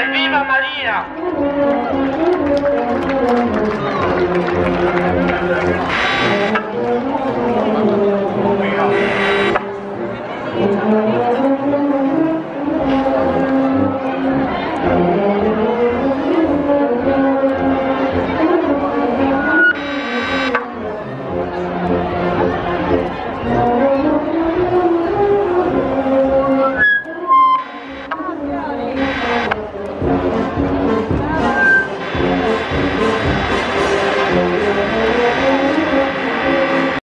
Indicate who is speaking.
Speaker 1: Evviva Maria!